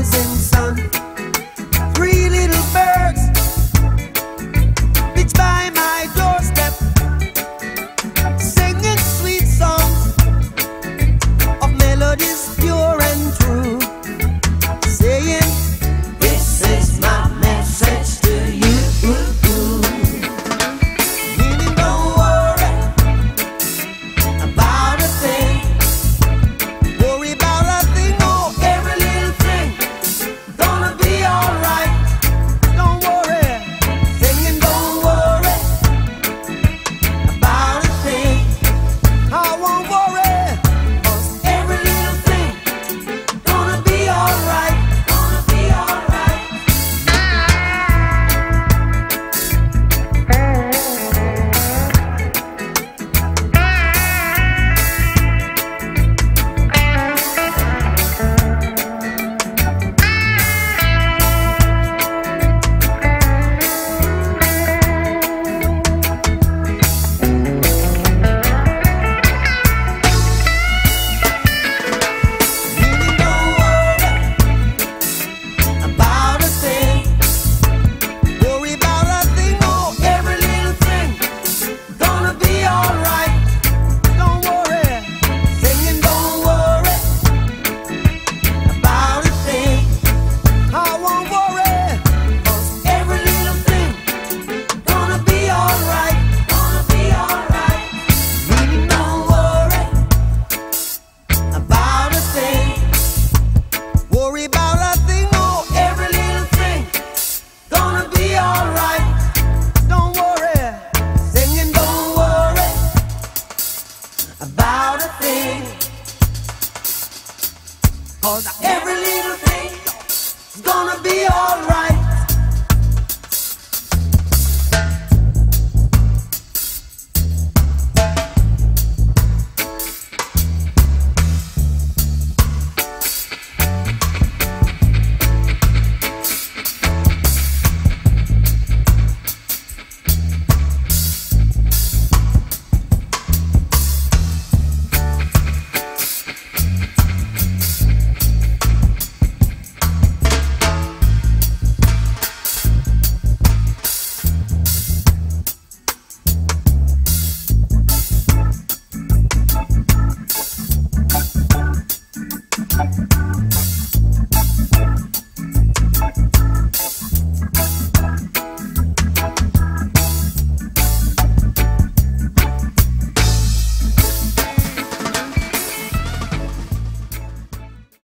presente. Cause every little thing's gonna be alright.